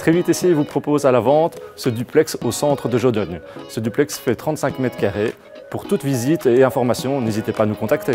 Très vite ici, vous propose à la vente ce duplex au centre de Jodogne. Ce duplex fait 35 mètres carrés. Pour toute visite et information, n'hésitez pas à nous contacter.